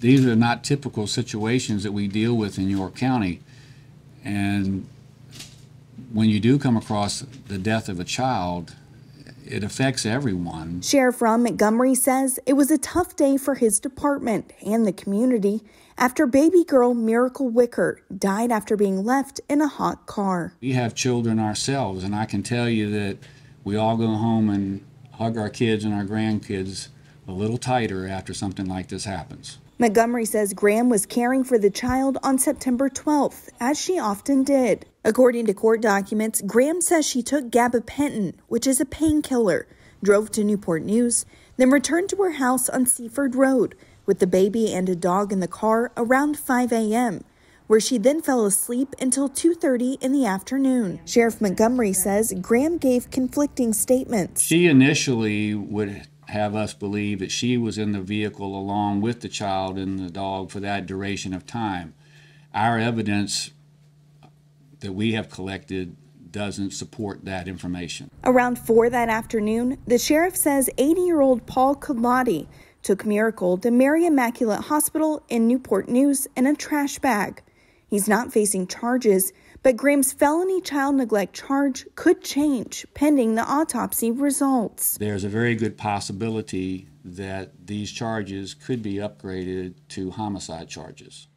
these are not typical situations that we deal with in York County. And when you do come across the death of a child, it affects everyone. Sheriff Ron Montgomery says it was a tough day for his department and the community after baby girl Miracle Wicker died after being left in a hot car. We have children ourselves, and I can tell you that we all go home and hug our kids and our grandkids a little tighter after something like this happens. Montgomery says Graham was caring for the child on September 12th, as she often did. According to court documents, Graham says she took gabapentin, which is a painkiller, drove to Newport News, then returned to her house on Seaford Road with the baby and a dog in the car around 5 a.m., where she then fell asleep until 2:30 in the afternoon. Sheriff Montgomery says Graham gave conflicting statements. She initially would have us believe that she was in the vehicle along with the child and the dog for that duration of time. Our evidence that we have collected doesn't support that information. Around 4 that afternoon, the sheriff says 80 year old Paul Kulati took Miracle to Mary Immaculate Hospital in Newport News in a trash bag. He's not facing charges, but Graham's felony child neglect charge could change pending the autopsy results. There's a very good possibility that these charges could be upgraded to homicide charges.